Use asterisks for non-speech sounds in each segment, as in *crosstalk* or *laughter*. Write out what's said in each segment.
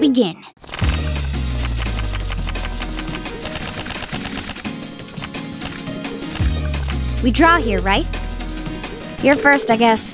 begin. We draw here, right? You're first, I guess.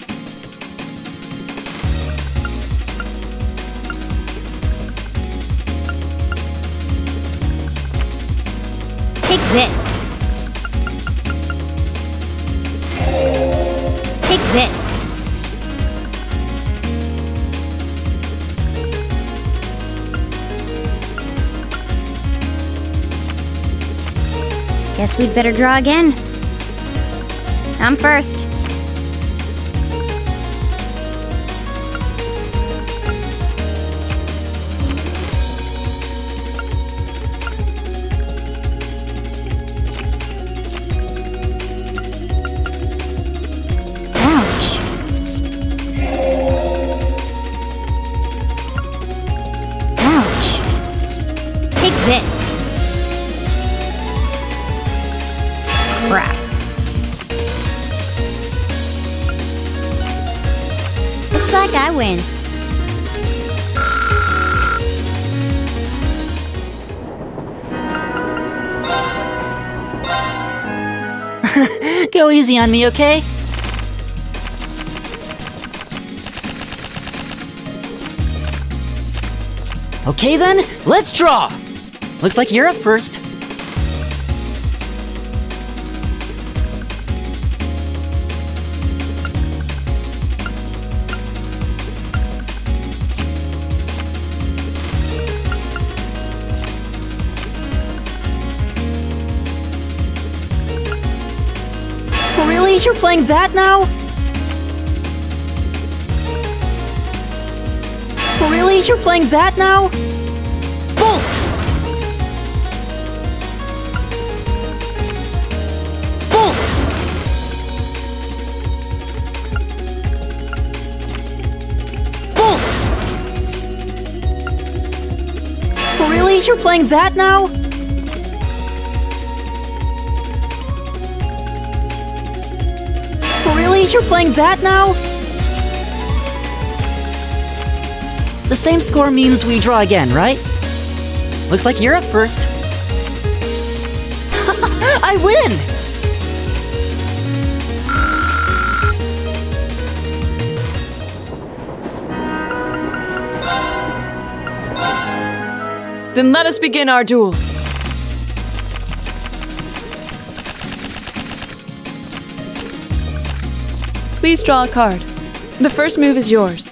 Better draw again. I'm first. Go easy on me, okay? Okay then, let's draw! Looks like you're up first. Playing that now? Really? You're playing that now? Bolt! Bolt! Bolt! Really? You're playing that now? You're playing that now? The same score means we draw again, right? Looks like you're up first. *laughs* I win! Then let us begin our duel. Please draw a card. The first move is yours.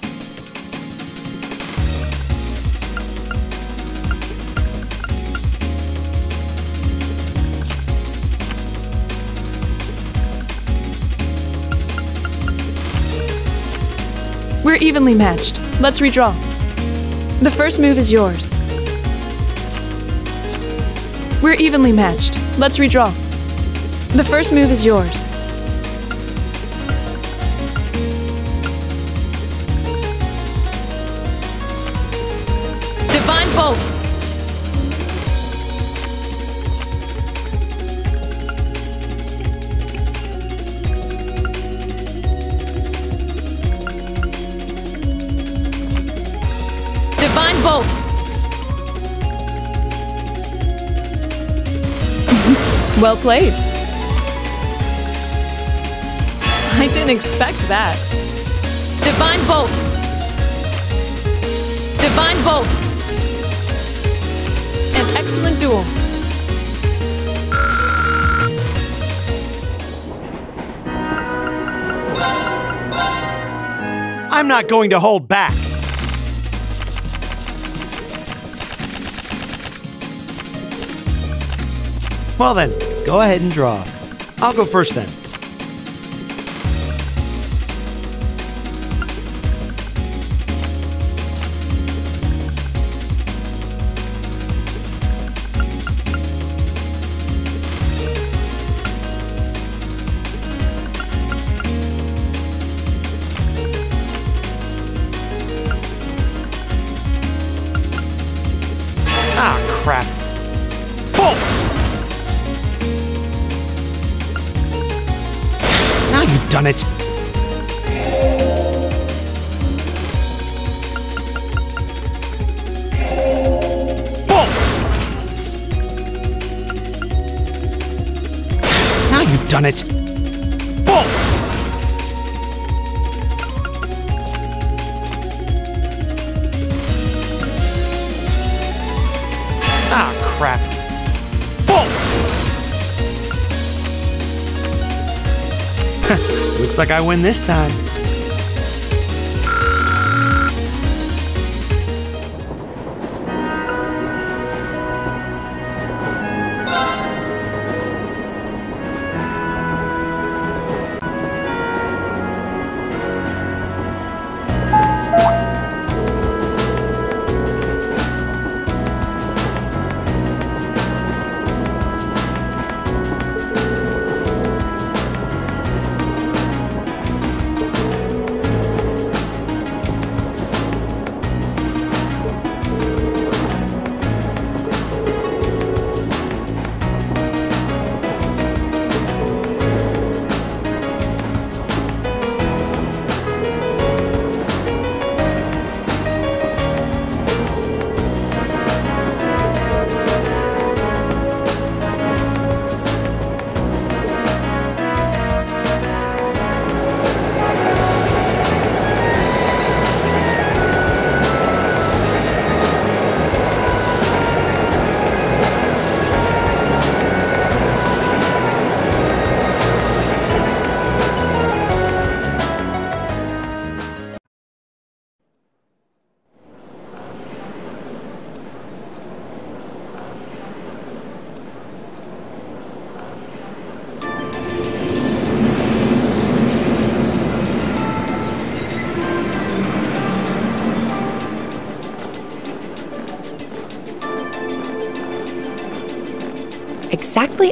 We're evenly matched. Let's redraw. The first move is yours. We're evenly matched. Let's redraw. The first move is yours. Well played. I didn't expect that. Divine Bolt! Divine Bolt! An excellent duel. I'm not going to hold back. Well then, go ahead and draw. I'll go first then. done it! Boom! Now you've done it! Looks like I win this time.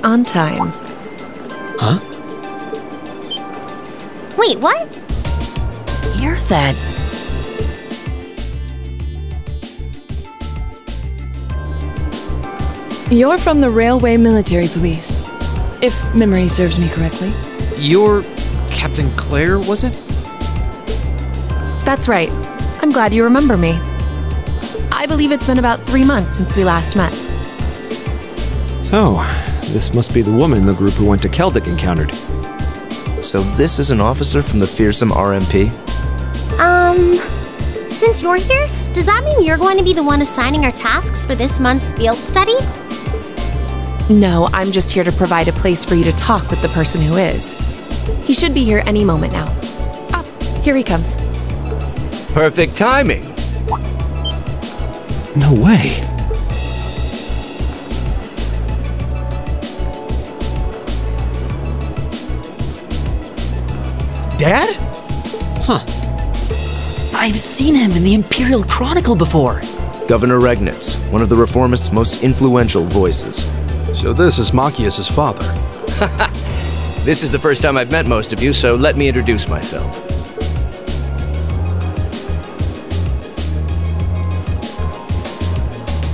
On time. Huh? Wait, what? Hear that? You're from the Railway Military Police, if memory serves me correctly. You're Captain Claire, was it? That's right. I'm glad you remember me. I believe it's been about three months since we last met. So, this must be the woman the group who went to Celdic encountered. So this is an officer from the fearsome RMP? Um, since you're here, does that mean you're going to be the one assigning our tasks for this month's field study? No, I'm just here to provide a place for you to talk with the person who is. He should be here any moment now. Ah, here he comes. Perfect timing. No way. Seen him in the Imperial Chronicle before. Governor Regnitz, one of the reformists' most influential voices. So this is Machias's father. *laughs* This is the first time I've met most of you, so let me introduce myself.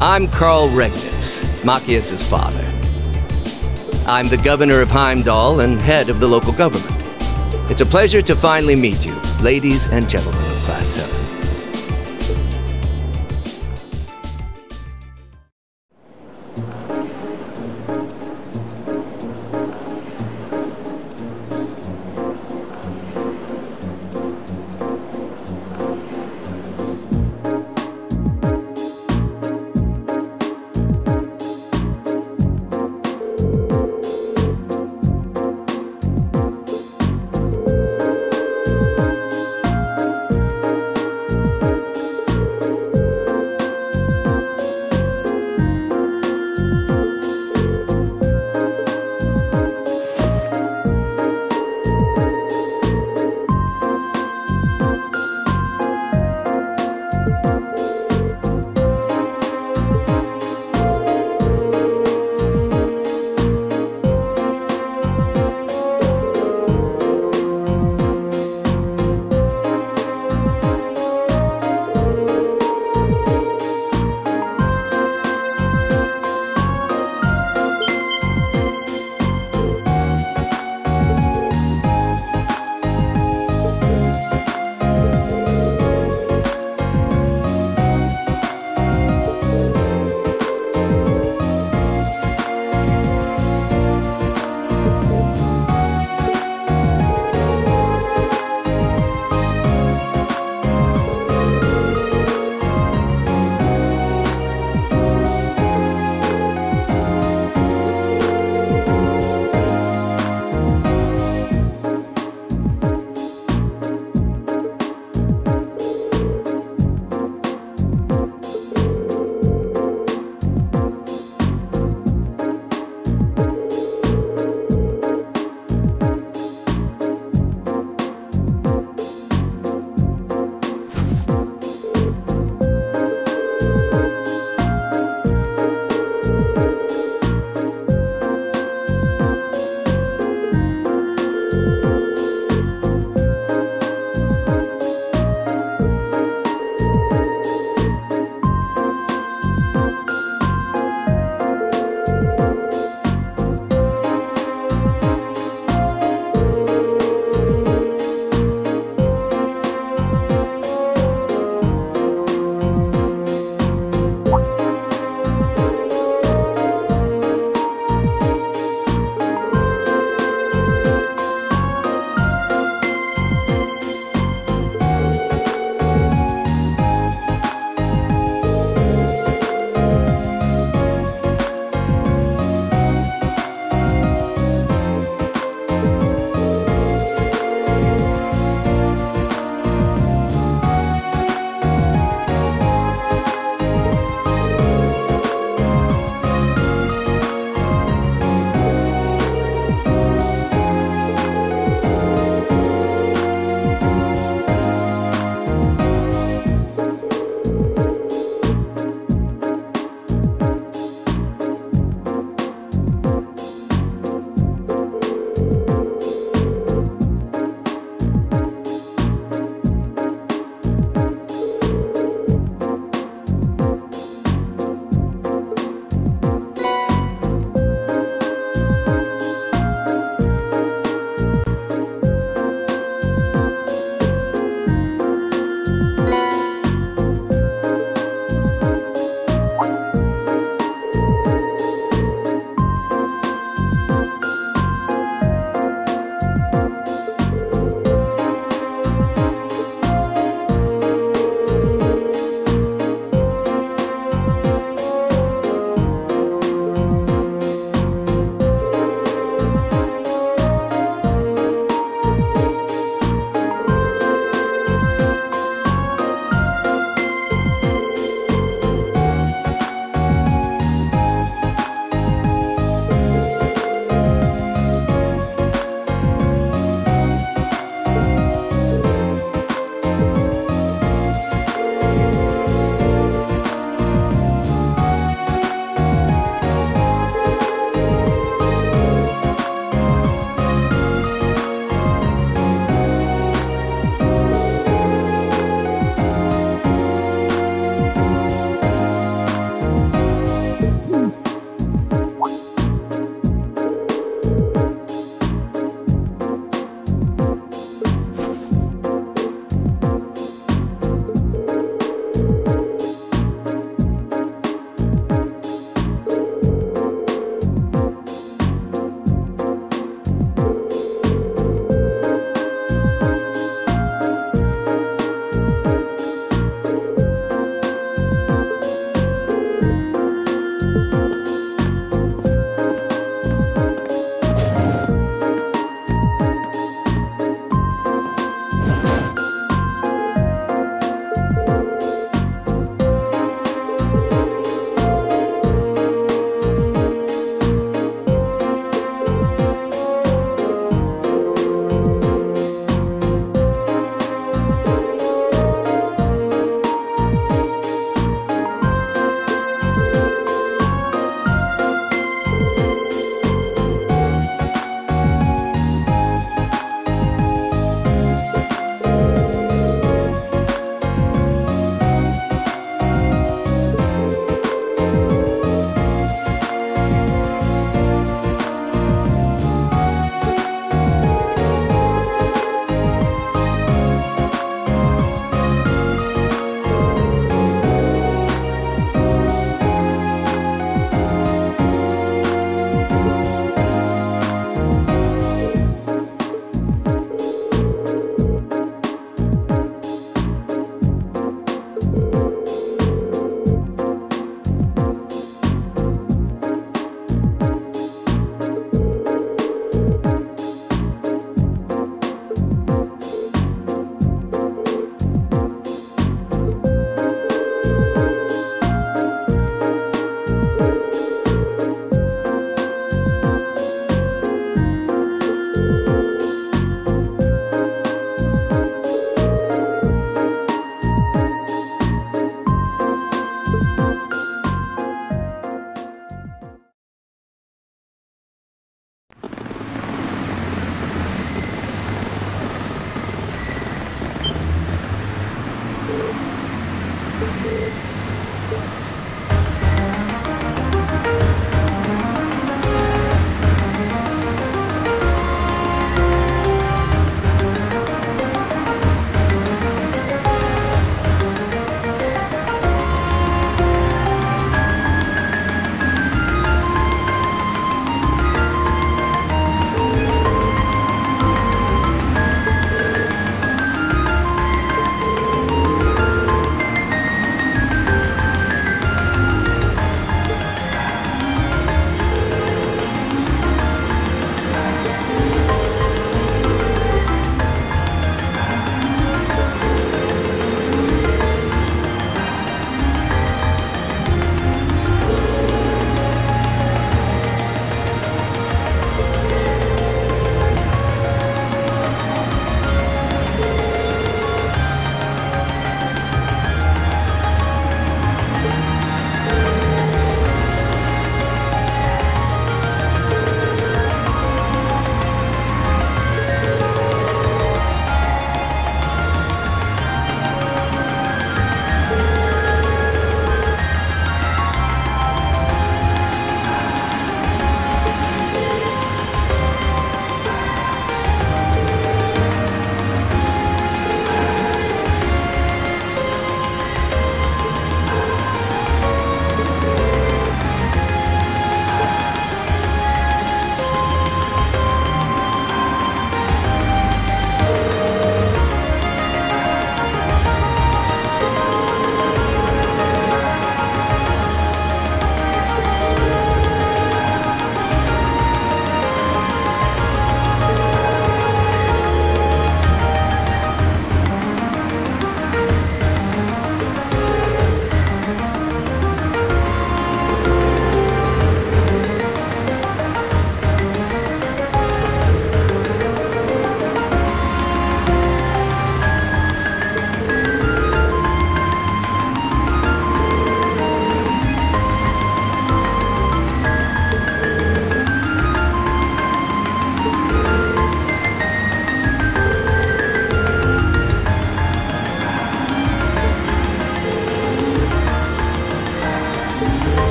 I'm Karl Regnitz, Machias's father. I'm the governor of Heimdallr and head of the local government. It's a pleasure to finally meet you, ladies and gentlemen of Class 7.